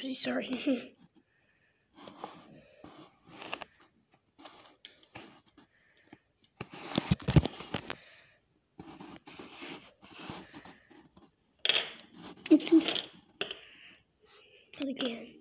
Oopsie, sorry. Oopsies. Not again.